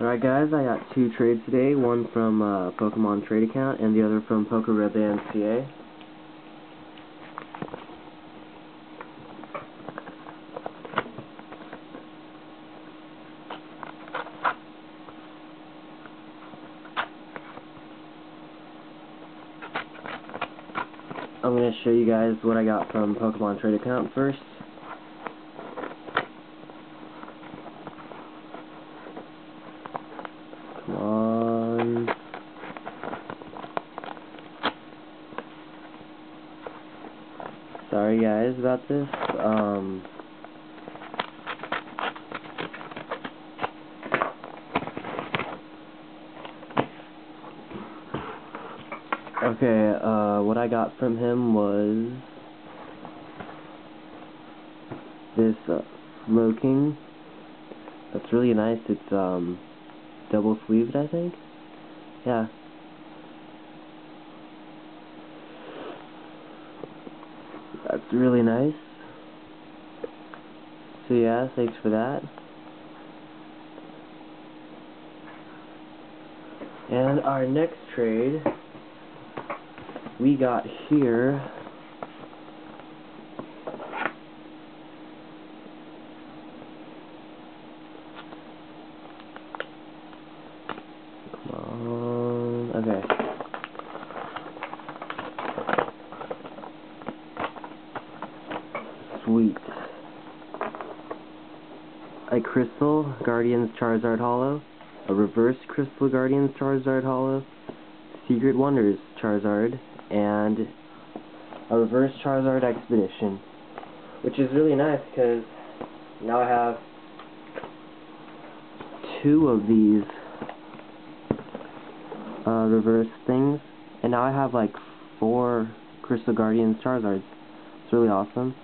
Alright guys, I got two trades today, one from uh, Pokemon Trade Account and the other from Poker Red Band CA. I'm going to show you guys what I got from Pokemon Trade Account first. Come on. Sorry guys about this. Um Okay, uh what I got from him was this uh. That's really nice. It's um double sleeved, I think. Yeah. That's really nice. So yeah, thanks for that. And our next trade, we got here Um, okay. Sweet. A Crystal Guardians Charizard Holo. a Reverse Crystal Guardians Charizard Holo. Secret Wonders Charizard, and a Reverse Charizard Expedition. Which is really nice because now I have two of these uh, reverse things. And now I have like four Crystal Guardians Charizards. It's really awesome.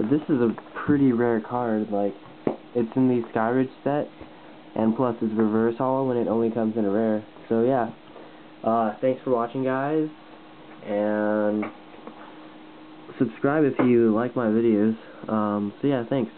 But this is a pretty rare card. Like, it's in the Skyridge set. And plus it's reverse holo when it only comes in a rare. So yeah. Uh, thanks for watching guys. And subscribe if you like my videos. Um, so yeah, thanks.